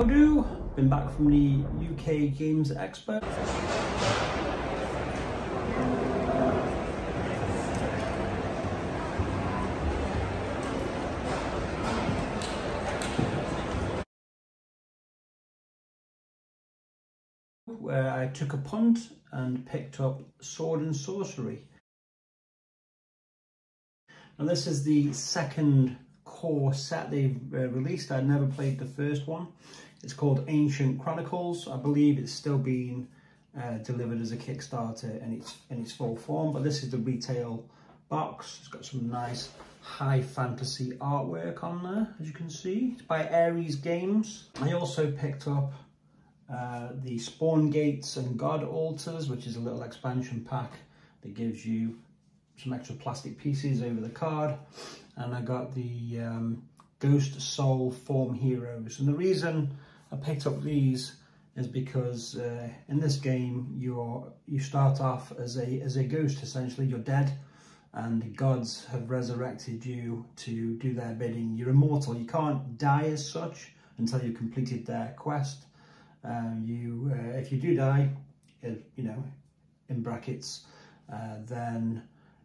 How do? Been back from the UK Games Expo. Where I took a punt and picked up Sword and Sorcery. Now this is the second core set they've uh, released. I'd never played the first one. It's called Ancient Chronicles. I believe it's still being uh, delivered as a Kickstarter in its in its full form, but this is the retail box. It's got some nice high fantasy artwork on there, as you can see. It's by Ares Games. I also picked up uh, the Spawn Gates and God Altars, which is a little expansion pack that gives you some extra plastic pieces over the card and I got the um, Ghost Soul Form Heroes and the reason I picked up these is because uh, in this game you're you start off as a as a ghost essentially. You're dead and the gods have resurrected you to do their bidding. You're immortal. You can't die as such until you've completed their quest. Um, you uh, if you do die you know in brackets uh, then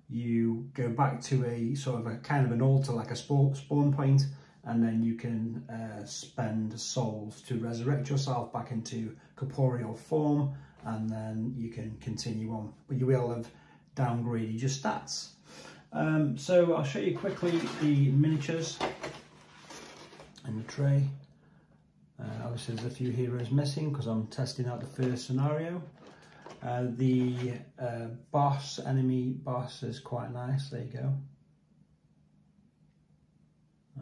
you go back to a sort of a kind of an altar like a spawn point and then you can uh, spend souls to resurrect yourself back into corporeal form and then you can continue on. But you will have downgraded your stats. Um, so I'll show you quickly the miniatures in the tray. Uh, obviously there's a few heroes missing because I'm testing out the first scenario. Uh, the uh, boss, enemy boss is quite nice, there you go.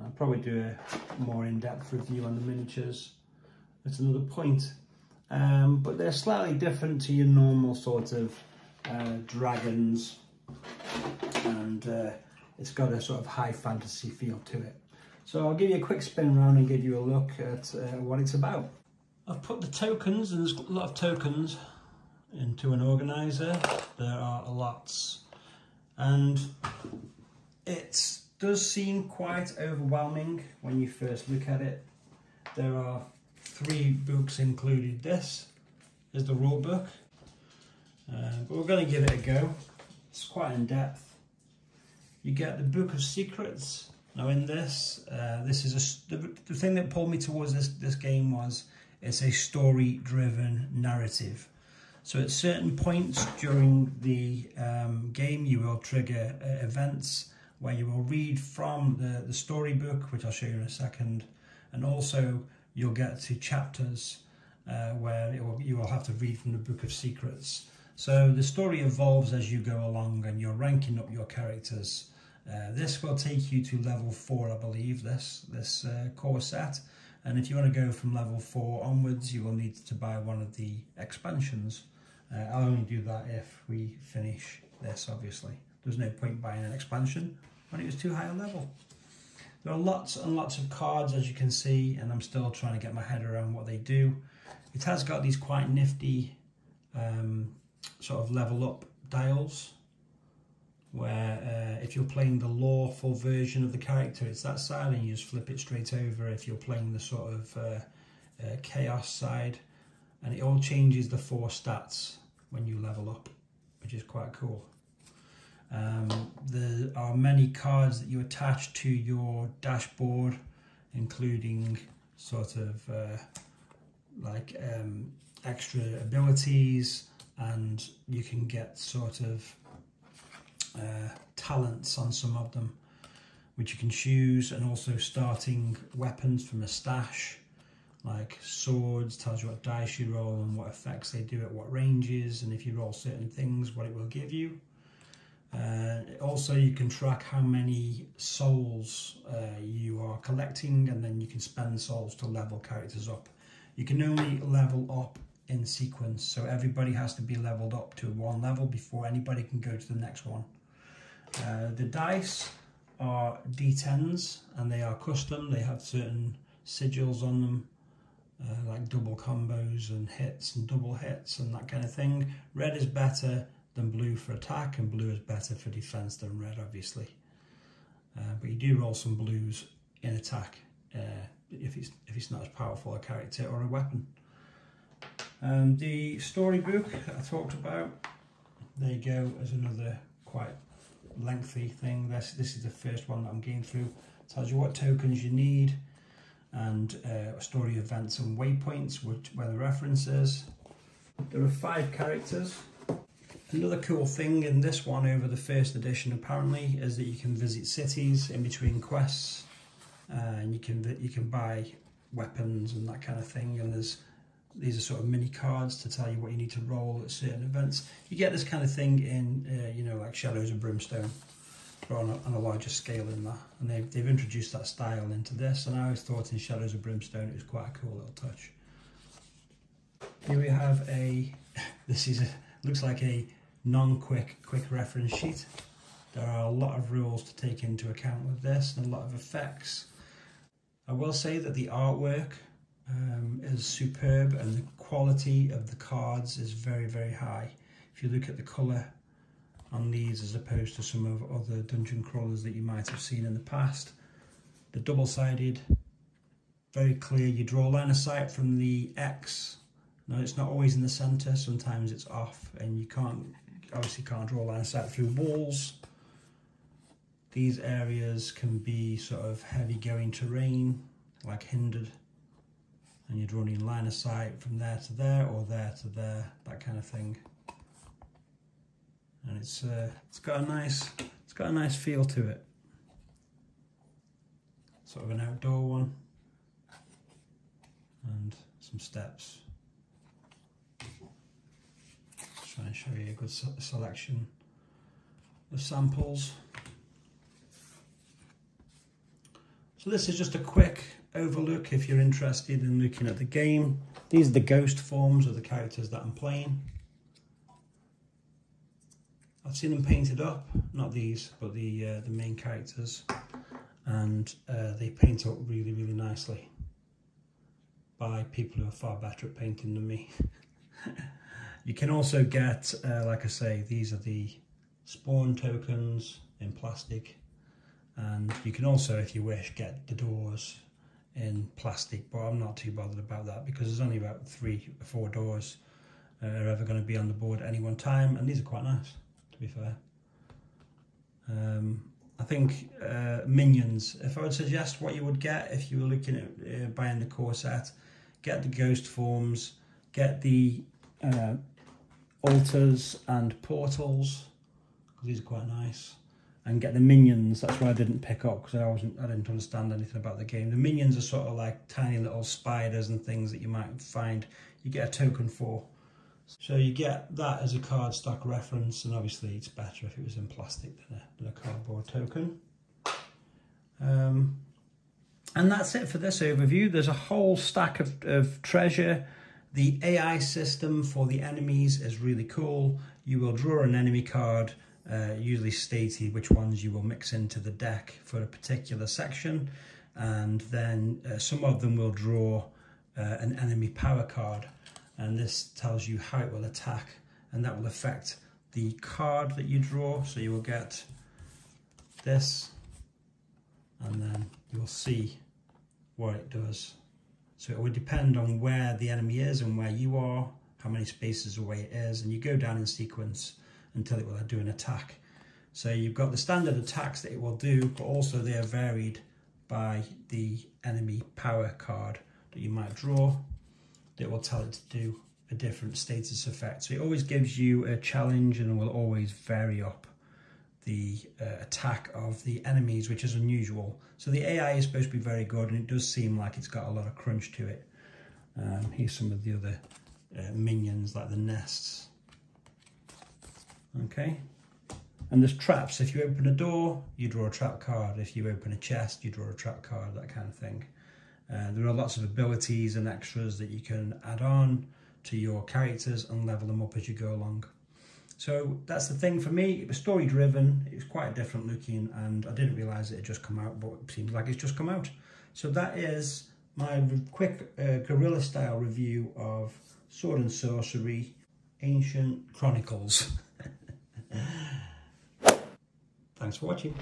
I'll probably do a more in-depth review on the miniatures at another point. Um, but they're slightly different to your normal sort of uh, dragons and uh, it's got a sort of high fantasy feel to it. So I'll give you a quick spin around and give you a look at uh, what it's about. I've put the tokens, and there's a lot of tokens into an organizer. There are lots. And it does seem quite overwhelming when you first look at it. There are three books included. This is the rule book. Uh, but we're going to give it a go. It's quite in depth. You get the Book of Secrets. Now in this, uh, this is a, the, the thing that pulled me towards this, this game was it's a story driven narrative. So at certain points during the um, game, you will trigger uh, events where you will read from the, the storybook, which I'll show you in a second, and also you'll get to chapters uh, where will, you will have to read from the Book of Secrets. So the story evolves as you go along and you're ranking up your characters. Uh, this will take you to level 4, I believe, this, this uh, core set. And if you want to go from level 4 onwards, you will need to buy one of the expansions. Uh, I'll only do that if we finish this, obviously. There's no point buying an expansion when it was too high a level. There are lots and lots of cards, as you can see, and I'm still trying to get my head around what they do. It has got these quite nifty um, sort of level up dials where uh, if you're playing the lawful version of the character, it's that side and you just flip it straight over. If you're playing the sort of uh, uh, chaos side, and it all changes the four stats when you level up, which is quite cool. Um, there are many cards that you attach to your dashboard, including sort of uh, like um, extra abilities, and you can get sort of uh, talents on some of them, which you can choose, and also starting weapons from a stash like swords tells you what dice you roll and what effects they do at what ranges and if you roll certain things what it will give you uh, also you can track how many souls uh, you are collecting and then you can spend souls to level characters up. You can only level up in sequence so everybody has to be leveled up to one level before anybody can go to the next one. Uh, the dice are d10s and they are custom. They have certain sigils on them uh, like double combos and hits and double hits and that kind of thing. Red is better than blue for attack and blue is better for defense than red obviously. Uh, but you do roll some blues in attack uh, if it's if it's not as powerful a character or a weapon. Um, the storybook I talked about, there you go, as another quite lengthy thing. This this is the first one that I'm getting through. It tells you what tokens you need and uh, story events and waypoints, which where the references. There are five characters. Another cool thing in this one over the first edition apparently is that you can visit cities in between quests uh, and you can you can buy weapons and that kind of thing and there's these are sort of mini cards to tell you what you need to roll at certain events. You get this kind of thing in, uh, you know, like Shadows of Brimstone, but on a, on a, larger scale in that. And they've, they've introduced that style into this, and I always thought in Shadows of Brimstone it was quite a cool little touch. Here we have a, this is a, looks like a non-quick quick reference sheet. There are a lot of rules to take into account with this and a lot of effects. I will say that the artwork um, is superb and the quality of the cards is very, very high. If you look at the colour on these as opposed to some of other dungeon crawlers that you might have seen in the past, the double-sided, very clear. You draw a line of sight from the X. Now it's not always in the centre, sometimes it's off and you can't, obviously can't draw a line of sight through walls. These areas can be sort of heavy going terrain, like hindered and you're drawing in line of sight from there to there or there to there, that kind of thing. And it's uh, it's got a nice it's got a nice feel to it. Sort of an outdoor one. And some steps. Just try and show you a good selection of samples. So this is just a quick overlook if you're interested in looking at the game. These are the ghost forms of the characters that I'm playing. I've seen them painted up, not these, but the uh, the main characters, and uh, they paint up really, really nicely by people who are far better at painting than me. you can also get, uh, like I say, these are the spawn tokens in plastic, and you can also, if you wish, get the doors in plastic, but I'm not too bothered about that because there's only about three or four doors uh, are ever going to be on the board at any one time, and these are quite nice, to be fair. Um, I think uh, minions, if I would suggest what you would get if you were looking at uh, buying the core set, get the ghost forms, get the uh, altars and portals, because these are quite nice and get the minions. That's why I didn't pick up because I wasn't I didn't understand anything about the game. The minions are sort of like tiny little spiders and things that you might find you get a token for. So you get that as a card stock reference and obviously it's better if it was in plastic than a, than a cardboard token. Um, and that's it for this overview. There's a whole stack of, of treasure. The AI system for the enemies is really cool. You will draw an enemy card uh, usually stated which ones you will mix into the deck for a particular section. And then uh, some of them will draw uh, an enemy power card. And this tells you how it will attack. And that will affect the card that you draw. So you will get this. And then you'll see what it does so it would depend on where the enemy is and where you are how many spaces away it is and you go down in sequence until it will do an attack. So you've got the standard attacks that it will do, but also they are varied by the enemy power card that you might draw that will tell it to do a different status effect. So it always gives you a challenge and will always vary up the uh, attack of the enemies, which is unusual. So the AI is supposed to be very good and it does seem like it's got a lot of crunch to it. Um, here's some of the other uh, minions like the nests okay? And there's traps. If you open a door, you draw a trap card. If you open a chest, you draw a trap card, that kind of thing. Uh, there are lots of abilities and extras that you can add on to your characters and level them up as you go along. So that's the thing for me. It was story driven. It was quite different looking and I didn't realise it had just come out, but it seems like it's just come out. So that is my quick uh, guerrilla style review of Sword and Sorcery Ancient Chronicles. Thanks for watching.